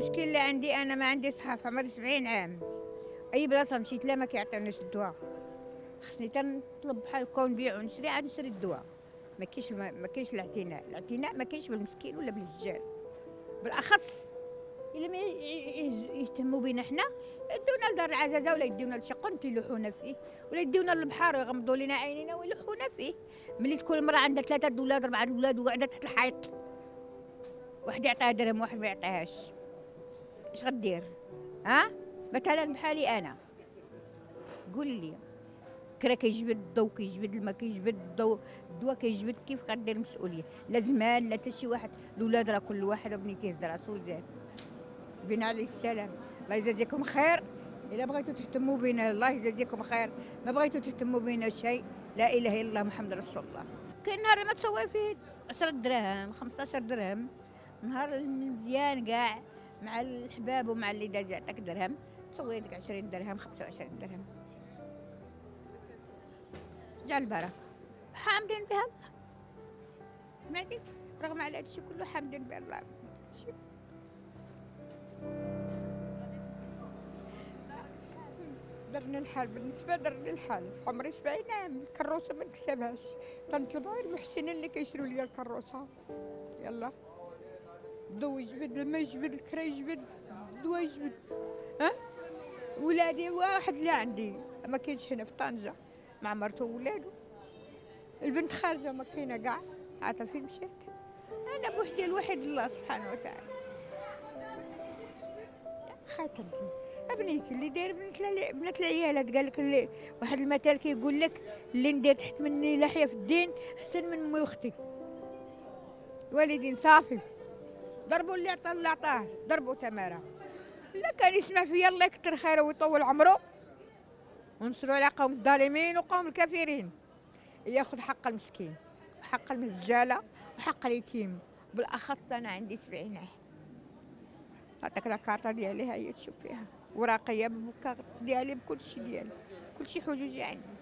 المشكلة اللي عندي أنا ما عندي صحافة عمري 70 عام. أي بلاصة مشيت لها ما كيعطيونيش الدواء. خصني تنطلب بحال هكا ونبيع ونشري عاد نشري الدواء. ما كاينش ما كاينش الاعتناء. الاعتناء ما كاينش بالمسكين ولا بالرجال. بالأخص الا ما يهتموا بينا حنا يدونا لدار العزازة ولا يدونا لشقنت يلوحونا فيه. ولا يدونا للبحر ويغمضوا لنا عينينا ويلوحونا فيه. ملي تكون المراه عندها ثلاثة أولاد أربعة أولاد وقاعدة تحت الحيط. واحد يعطيها درهم واحد ما يعطيهاش. اش غدير؟ ها؟ مثلا بحالي أنا. قول لي. كرا كيجبد الضو كيجبد الماء كيجبد الضو الدواء كيجبد كيف غدير المسؤوليه لا زمان لا حتى شي واحد. الاولاد راه كل واحد وبنيتيه هز راسو وزاد بنا عليه السلام. الله يجازيكم خير. إلا بغيتوا تهتموا بنا الله يجازيكم خير. ما بغيتوا تهتموا بنا شيء لا إله إلا الله محمد رسول الله. كاين نهار ما تصور فيه 10 دراهم 15 درهم. نهار المزيان كاع مع الحباب ومع اللي داز يعطيك درهم. تصوري ديك 20 درهم 25 درهم. جعل البركة. حامدين بها الله. سمعتي؟ رغم على هادشي كله حامدين بها الله. درنا الحال. بالنسبة درنا الحال في عمري 70 عام الكروسة ما نكسبهاش. تنطلب غير المحسنين اللي كيشريو لي الكروسة. يلا. الضو يجبد الماء يجبد الكرا يجبد الدواء يجبد. ها؟ ولادي واحد اللي عندي. ما كاينش هنا في طنجة. مع مرته وولادو البنت خارجة ما كاينة كاع عارفه فين مشات؟ أنا بوحدي الوحيد الله سبحانه وتعالى. خاطرتي بنيتي اللي داير بنت بنات العيالات قال لك واحد المثل كيقول لك اللي ندير تحت مني لحية في الدين أحسن من أمي وأختي. والدين صافي ضربوا اللي عطى اللي عطاه ضربوا تمارة. لا كان يسمع فيا الله يكثر خيره ويطول عمره. ونصروا على قوم الظالمين وقوم الكافرين. ياخذ حق المسكين وحق المسجاله وحق اليتيم. بالأخص أنا عندي 70 عام. عطاك لاكارطه ديالي هي تشوف فيها. ورقية بالبكا ديالي بكل شيء ديالي. كل شيء حجوجي عندي.